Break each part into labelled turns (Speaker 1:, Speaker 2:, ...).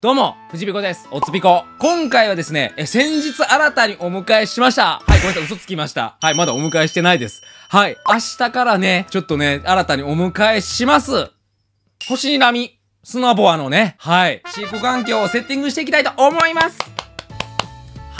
Speaker 1: どうも、藤彦です。おつぴこ。今回はですね、え、先日新たにお迎えしました。はい、ごめんなさい、嘘つきました。はい、まだお迎えしてないです。はい、明日からね、ちょっとね、新たにお迎えします。星に波、砂ボアのね、はい、飼育環境をセッティングしていきたいと思います。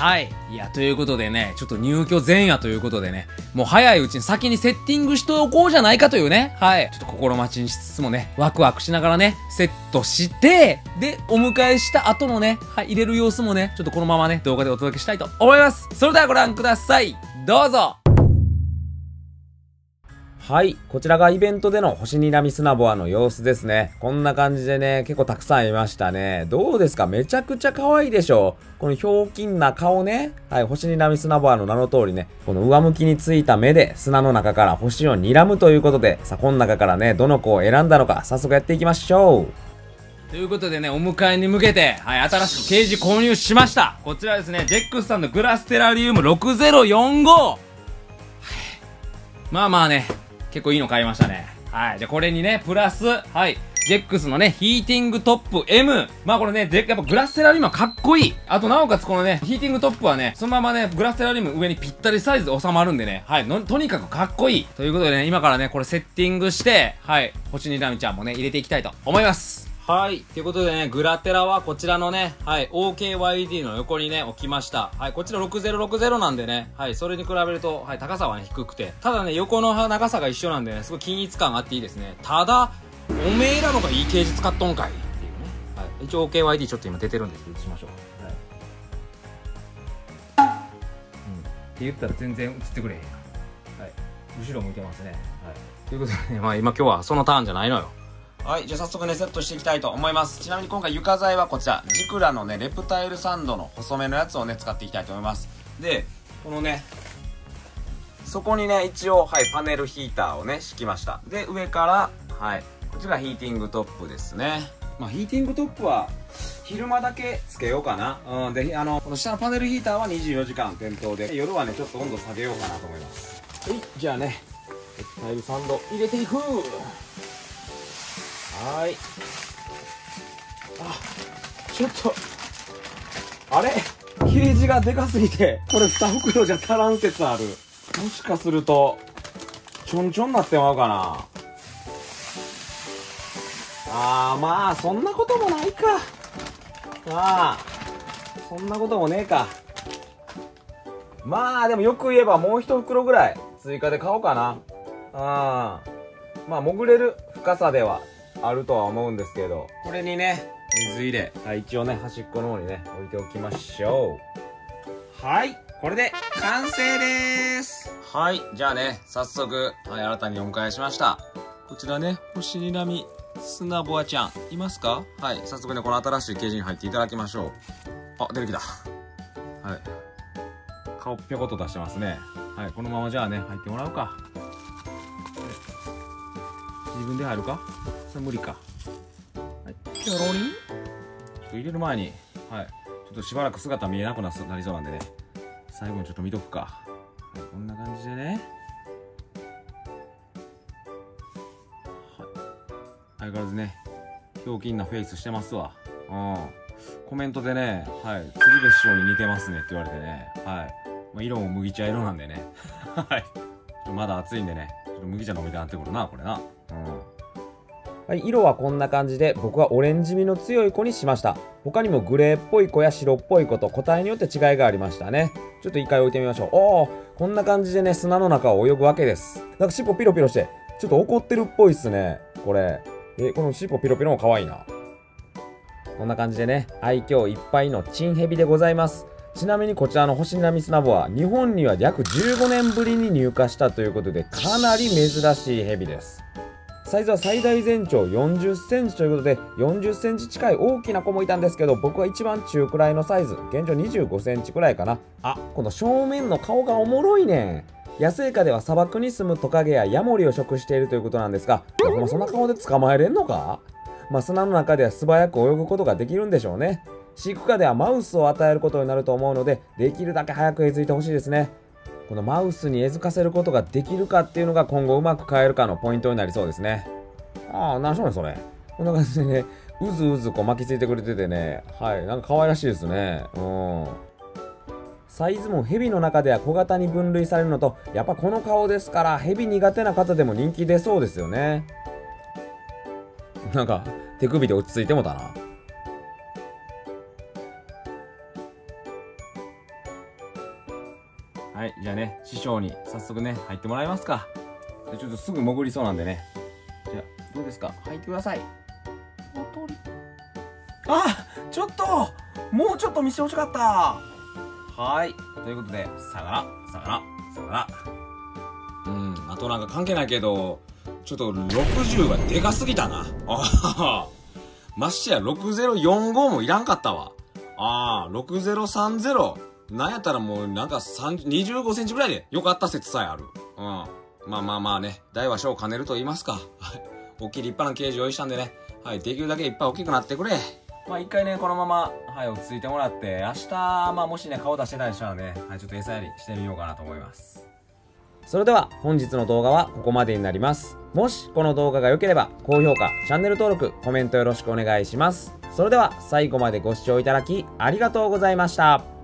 Speaker 1: はい。いや、ということでね、ちょっと入居前夜ということでね、もう早いうちに先にセッティングしておこうじゃないかというね、はい。ちょっと心待ちにしつつもね、ワクワクしながらね、セットして、で、お迎えした後のね、はい、入れる様子もね、ちょっとこのままね、動画でお届けしたいと思います。それではご覧ください。どうぞ
Speaker 2: はい。こちらがイベントでの星にらみ砂ボアの様子ですね。こんな感じでね、結構たくさんいましたね。どうですか？めちゃくちゃ可愛いでしょ？うこのひょうきんな顔ね。はい。星にらみ砂ボアの名の通りね、この上向きについた目で砂の中から星を睨むということで、さあ、この中からね、どの子を選んだのか、早速やっていきましょう。
Speaker 1: ということでね、お迎えに向けて、はい、新しくケージ購入しました。こちらですね、ジェックスさんのグラステラリウム6045。まあまあね、結構いいの買いましたね。はい。じゃあこれにね、プラス、はい。ジェックスのね、ヒーティングトップ M。まあこれね、やっぱグラステラリウムはかっこいい。あとなおかつこのね、ヒーティングトップはね、そのままね、グラステラリウム上にぴったりサイズで収まるんでね、はい。とにかくかっこいい。ということでね、今からね、これセッティングして、はい。星にラミちゃんもね、入れていきたいと思います。はい。ということでね、グラテラはこちらのね、はい、OKYD の横にね、置きました。はい、こちら6060なんでね、はい、それに比べると、はい、高さはね、低くて。ただね、横の長さが一緒なんでね、すごい均一感があっていいですね。ただ、おめえらのがいいケージ使っとんかいっていうね。はい、一応 OKYD ちょっと今出てるんで、映しましょう。はい。うん。って言ったら全然映ってくれへんやん。はい。後ろ向いてますね。はい。ということでね、まあ今今日はそのターンじゃないのよ。
Speaker 3: はい、じゃあ早速ね、セットしていきたいと思います。ちなみに今回床材はこちら、ジクラのね、レプタイルサンドの細めのやつをね、使っていきたいと思います。で、このね、そこにね、一応、はい、パネルヒーターをね、敷きました。で、上から、はい、こちらがヒーティングトップですね。まあ、ヒーティングトップは、昼間だけつけようかな。うん、で、あの、この下のパネルヒーターは24時間点灯で、夜はね、ちょっと温度下げようかなと思います。はい、じゃあね、レプタイルサンド入れていくはい。あ、ちょっと、あれ？ケージがでかすぎて、これ2袋じゃ足らん説ある。もしかすると、ちょんちょんなってまうかな。あー、まあ、そんなこともないか。まあ、そんなこともねえか。まあ、でもよく言えばもう一袋ぐらい追加で買おうかな。あー。まあ、潜れる深さではあるとは思うんですけど、これにね、水入れ、はい、一応ね、端っこの方にね、置いておきましょう。はい、これで完成ですはい、じゃあね、早速、はい、新たにお迎えしました。こちらね、星にらみ、砂ボアちゃん、いますか？はい、早速ね、この新しいケージに入っていただきましょう。あ、出てきた。はい。顔ぴょこっと出してますね。はい、このままじゃあね、入ってもらうか。自分で入るか？それ無理か。はい。ピョロリン？ちょっと入れる前に、はい。ちょっとしばらく姿見えなくななりそうなんでね。最後にちょっと見とくか。はい、こんな感じでね。はい。相変わらずね、ひょうきんなフェイスしてますわ。うん。コメントでね、はい。鶴瓶師匠に似てますねって言われてね。はい。まあ、色も麦茶色なんでね。はい。まだ暑いんでね。ちょっと麦茶飲みたくなってくるな、これな。
Speaker 2: はい、色はこんな感じで僕はオレンジ味の強い子にしました。他にもグレーっぽい子や白っぽい子と個体によって違いがありましたね。ちょっと一回置いてみましょう。おおこんな感じでね砂の中を泳ぐわけです。なんか尻尾ピロピロしてちょっと怒ってるっぽいっすねこれ。えこの尻尾ピロピロも可愛いな。こんな感じでね愛嬌いっぱいのチンヘビでございます。ちなみにこちらの星並砂ボは日本には約15年ぶりに入荷したということでかなり珍しいヘビです。サイズは最大全長40センチということで40センチ近い大きな子もいたんですけど僕は一番中くらいのサイズ現状25センチくらいかな。あ。この正面の顔がおもろいね。野生下では砂漠に住むトカゲやヤモリを食しているということなんですがいやほんまそんな顔で捕まえれんのか？まあ砂の中では素早く泳ぐことができるんでしょうね。飼育下ではマウスを与えることになると思うのでできるだけ早く餌付いてほしいですねこのマウスに餌付かせることができるかっていうのが今後うまく変えるかのポイントになりそうですね。ああ、何しょねそれ。こんな感じでね、うずうずこう巻きついてくれててね、はい、なんか可愛らしいですね。うん。サイズもヘビの中では小型に分類されるのと、やっぱこの顔ですから、ヘビ苦手な方でも人気出そうですよね。なんか、手首で落ち着いてもたな。
Speaker 3: はい、じゃあね、師匠に早速ね、入ってもらいますか。ちょっとすぐ潜りそうなんでね。じゃあ、どうですか？入ってください。おとり。あちょっともうちょっと見せてほしかったはい。ということで、さよなら、さよなら、さよなら。うん、あとなんか関係ないけど、ちょっと60はでかすぎたな。ああ、ましてや6045もいらんかったわ。ああ、6030。なんやったらもうなんか25センチぐらいでよかった説さえある。うん。まあまあまあね、大は小を兼ねると言いますか。はい。大きい立派なケージ用意したんでね。はい、できるだけいっぱい大きくなってくれ。まあ一回ね、このまま、はい、落ち着いてもらって、明日、まあもしね、顔出してたりしたらね、はい、ちょっと餌やりしてみようかなと思います。
Speaker 2: それでは本日の動画はここまでになります。もしこの動画が良ければ高評価、チャンネル登録、コメントよろしくお願いします。それでは最後までご視聴いただきありがとうございました。